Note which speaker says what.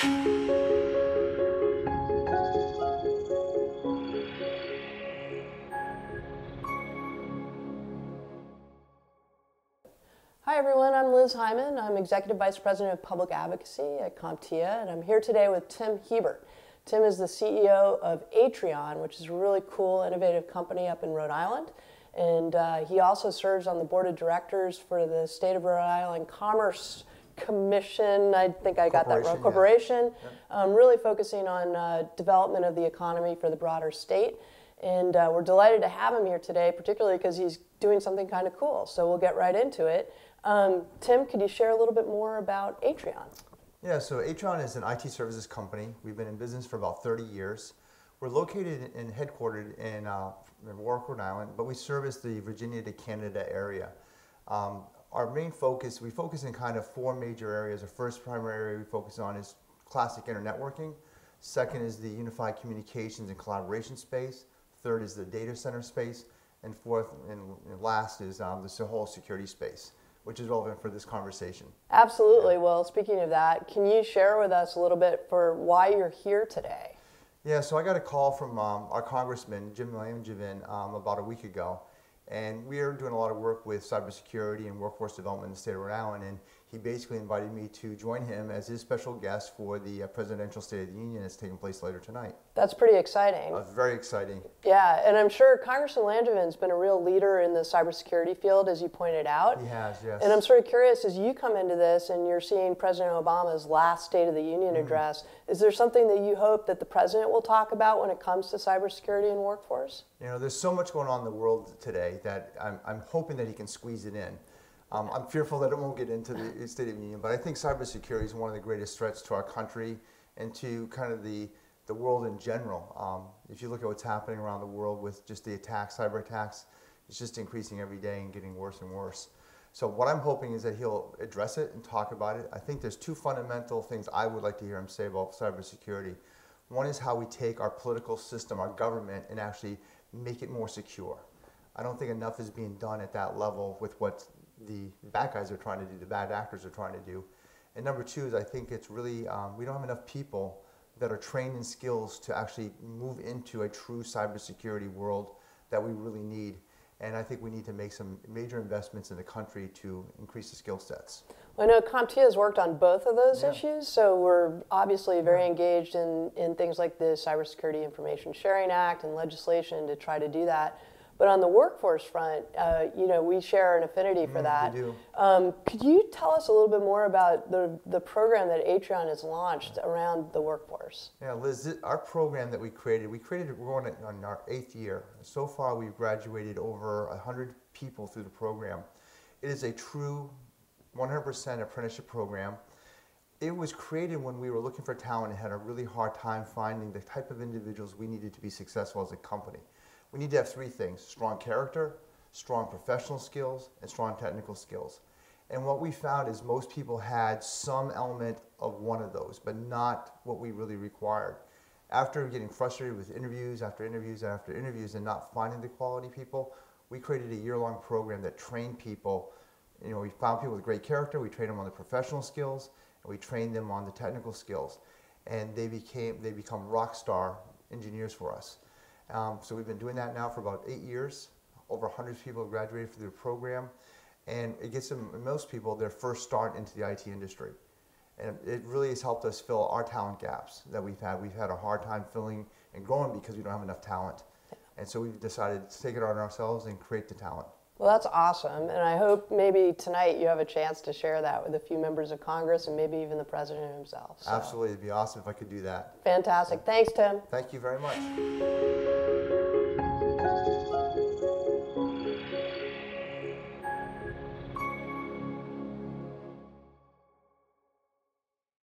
Speaker 1: Hi everyone, I'm Liz Hyman. I'm Executive Vice President of Public Advocacy at CompTIA, and I'm here today with Tim Hebert. Tim is the CEO of Atrion, which is a really cool, innovative company up in Rhode Island. And uh, he also serves on the board of directors for the State of Rhode Island Commerce Commission. I think I got that wrong. Corporation, yeah. um, really focusing on uh, development of the economy for the broader state. And uh, we're delighted to have him here today, particularly because he's doing something kind of cool. So we'll get right into it. Um, Tim, could you share a little bit more about Atrion?
Speaker 2: Yeah, so Atrion is an IT services company. We've been in business for about 30 years. We're located and headquartered in, uh, in Warwick, Rhode Island, but we service the Virginia to Canada area. Um, our main focus, we focus in kind of four major areas. Our first primary area we focus on is classic internet networking. Second is the unified communications and collaboration space. Third is the data center space. And fourth and last is um, the whole security space which is relevant for this conversation.
Speaker 1: Absolutely. Yeah. Well, speaking of that, can you share with us a little bit for why you're here today?
Speaker 2: Yeah, so I got a call from um, our congressman, Jim Langevin, um, about a week ago. And we are doing a lot of work with cybersecurity and workforce development in the state of Rhode Island. And he basically invited me to join him as his special guest for the uh, presidential State of the Union that's taking place later tonight.
Speaker 1: That's pretty exciting.
Speaker 2: Uh, very exciting.
Speaker 1: Yeah, and I'm sure Congressman Langevin's been a real leader in the cybersecurity field, as you pointed out.
Speaker 2: He has, yes.
Speaker 1: And I'm sort of curious, as you come into this and you're seeing President Obama's last State of the Union mm-hmm. address, is there something that you hope that the president will talk about when it comes to cybersecurity and workforce?
Speaker 2: You know, there's so much going on in the world today that I'm, I'm hoping that he can squeeze it in. Um, I'm fearful that it won't get into the State of the Union, but I think cybersecurity is one of the greatest threats to our country and to kind of the, the world in general. Um, if you look at what's happening around the world with just the attacks, cyber attacks, it's just increasing every day and getting worse and worse. So what I'm hoping is that he'll address it and talk about it. I think there's two fundamental things I would like to hear him say about cybersecurity. One is how we take our political system, our government, and actually make it more secure. I don't think enough is being done at that level with what the bad guys are trying to do, the bad actors are trying to do. And number two is I think it's really, um, we don't have enough people that are trained in skills to actually move into a true cybersecurity world that we really need. And I think we need to make some major investments in the country to increase the skill sets.
Speaker 1: Well, I know CompTIA has worked on both of those yeah. issues, so we're obviously very engaged in, in things like the Cybersecurity Information Sharing Act and legislation to try to do that. But on the workforce front, uh, you know, we share an affinity for mm, that.
Speaker 2: We do.
Speaker 1: Um, could you tell us a little bit more about the, the program that Atrion has launched around the workforce?
Speaker 2: Yeah, Liz, our program that we created, we created, we're going on our eighth year. So far, we've graduated over 100 people through the program. It is a true 100% apprenticeship program. It was created when we were looking for talent and had a really hard time finding the type of individuals we needed to be successful as a company we need to have three things strong character, strong professional skills, and strong technical skills. And what we found is most people had some element of one of those, but not what we really required. After getting frustrated with interviews after interviews after interviews and not finding the quality people, we created a year-long program that trained people. You know, we found people with great character, we trained them on the professional skills, and we trained them on the technical skills. And they became, they become rock star engineers for us. Um, so we've been doing that now for about eight years. Over 100 people have graduated from the program. And it gets them, most people their first start into the IT industry. And it really has helped us fill our talent gaps that we've had. We've had a hard time filling and growing because we don't have enough talent. And so we've decided to take it on ourselves and create the talent.
Speaker 1: Well, that's awesome. And I hope maybe tonight you have a chance to share that with a few members of Congress and maybe even the president himself.
Speaker 2: So. Absolutely. It'd be awesome if I could do that.
Speaker 1: Fantastic. Thanks, Tim.
Speaker 2: Thank you very much.